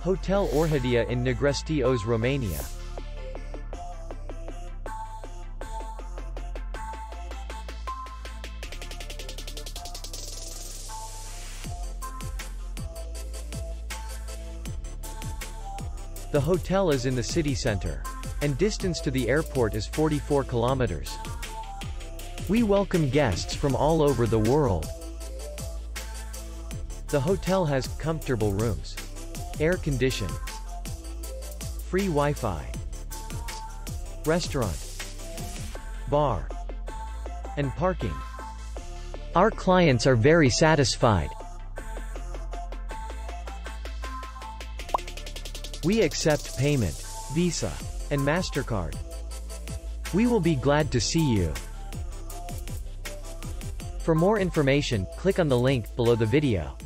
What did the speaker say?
Hotel Orhideea in Negresti Oas, Romania. The hotel is in the city center. And distance to the airport is 44 kilometers. We welcome guests from all over the world. The hotel has comfortable rooms, air condition, free Wi-Fi, restaurant, bar, and parking. Our clients are very satisfied. We accept payment, Visa, and MasterCard. We will be glad to see you. For more information, click on the link below the video.